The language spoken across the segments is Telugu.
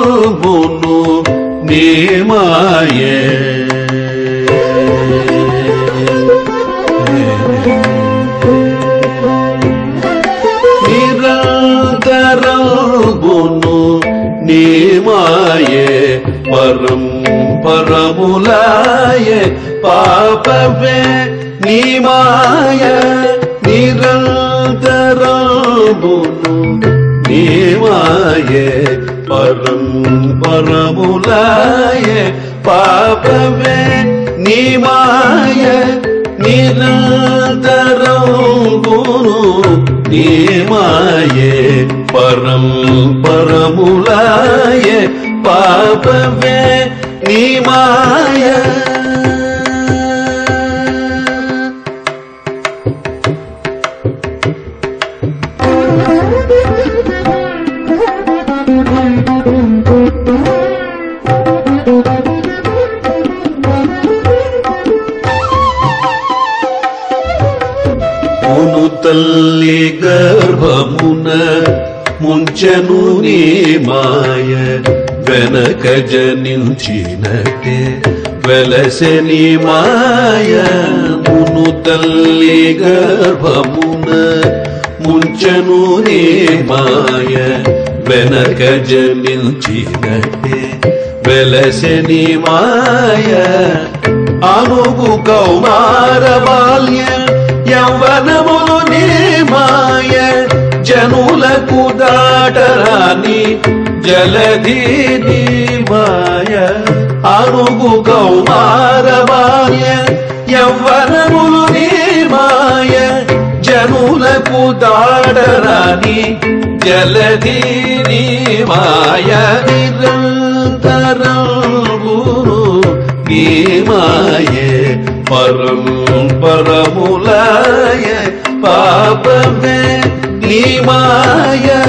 నిరంతరమును నీమాయే నిరంతరమును నీమాయే పరం పరములాయే పాపవే నీమాయ నిరంతరమును నీమాయే పరం పరములాయే పాపవే నీమాయ నీ నీమాయే పరం పరములాయ పాపమే నీ మాయ. గర్భమున ముంచెను నీ మాయ. వెనక జనించినటే వెలసె నీ మాయ. మును తల్లి గర్భమున ముంచెను నీ మాయ. వెనక జనించినటే వెలసె నీ మాయ. అనుగు కౌమార బాల్య దాటరాని జలధి నీ మాయ అనుగు కౌమార బాల్య యవ్వనములు నీ మాయ జనులకు దాటరాని జలధి నీ మాయ నిరంతరమును నీమాయే పరం పరములాయ పాపమే நீ மாயா.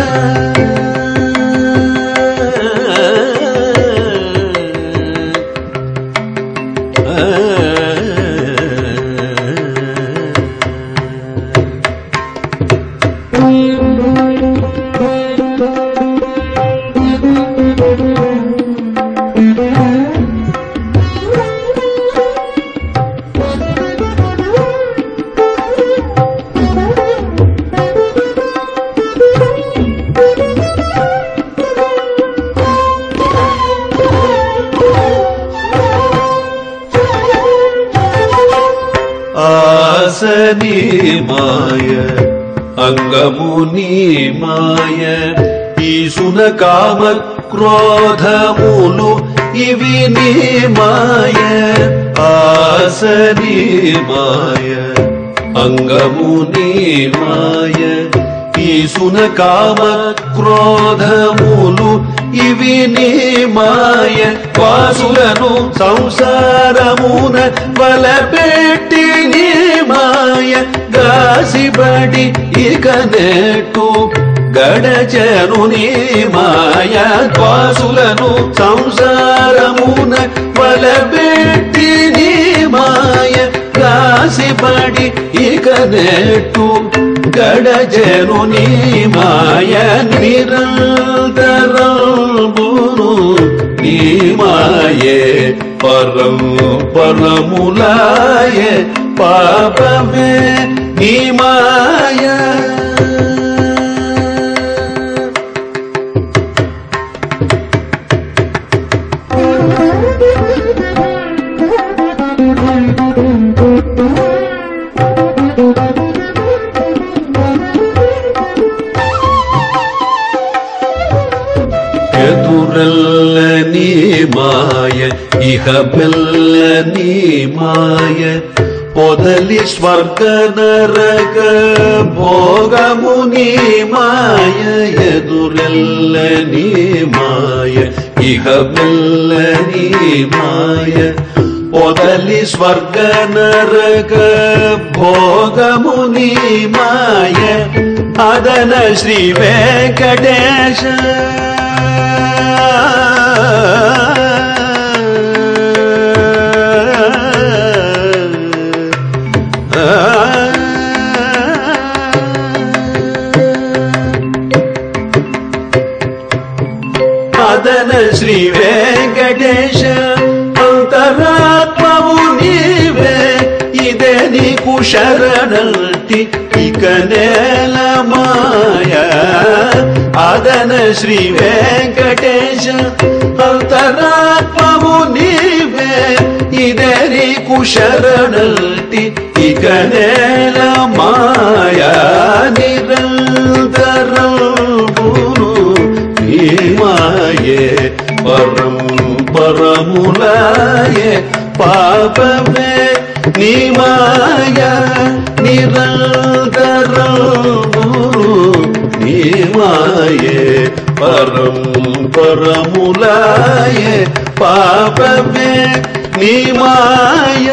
ఆసని మాయ అంగముని మాయ. ఈసున కామ క్రోధములు ఇవి నీ మాయ. ఆసని మాయ అంగముని మాయ. ఈసున కామ క్రోధములు ఇవి నీ మాయ. వాసులను సంసారమున బలపెట్టి గాసిబడి ఇక నెట్టు గడచను నీ మాయా వాసులను సంసారమున బలపెట్టి నీ మాయ కాసిపడి ఇక నెట్టు గడచను నీ మాయ నిరంతరంబును నీ మాయే పరం పరములాయ పాపమే నీ మాయ ఎదురల్ల నీ మాయ ఇహ బెల్ల నీ మాయ పొదలి స్వర్గ నరక భోగము నీ మాయ ఎదురెల్ల నీ మాయ ఇహ మెల్లని మాయ పొదలి స్వర్గ నరక భోగముని మాయ అదన శ్రీ వెంకటేశ శ్రీ వెంకటేశ అంతరాత్మవు నీవే ఇదే నీకు శరణి ఇక నేల మాయ. అదన శ్రీ వెంకటేశ అంతరాత్మవు నీవే ఇదే నీకు శరణి ఇక నేల మాయా. పరములాయే పాపమే నీ మాయ నిరంతరం. నీ మాయే పరం పరములాయే పాపమే నీ మాయ.